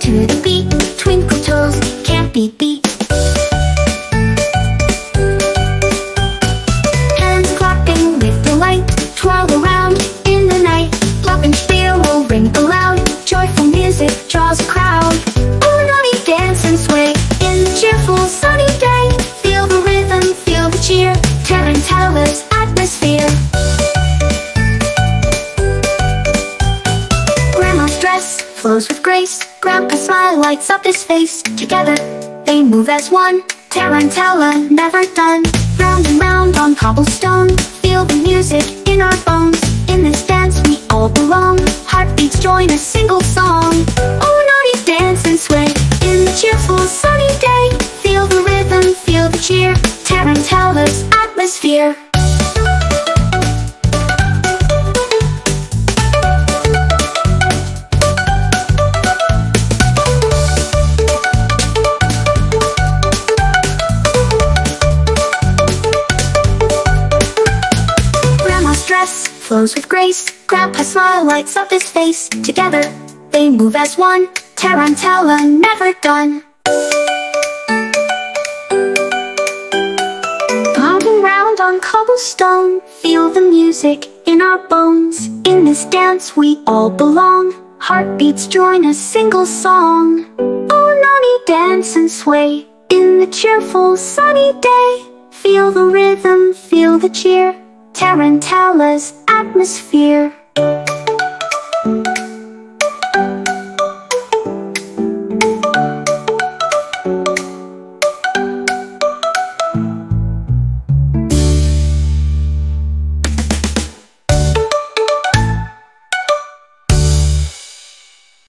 to the beat. Twinkle toes can't be beat. Flows with grace. Grandpa's smile lights up his face. Together, they move as one. Tarantella never done. Round and round on cobblestone. Feel the music in our bones. In this dance, we all belong. Heartbeats join a single song. Oh, Nonni dance and sway. In the cheerful sunny day. Feel the rhythm, feel the cheer. Tarantella's atmosphere. Flows with grace. Grandpa's smile lights up his face. Together, they move as one. Tarantella never done. Bobbing round on cobblestone, feel the music in our bones. In this dance, we all belong. Heartbeats join a single song. Oh, Nonni dance and sway in the cheerful sunny day. Feel the rhythm, feel the cheer. Tarantella's atmosphere.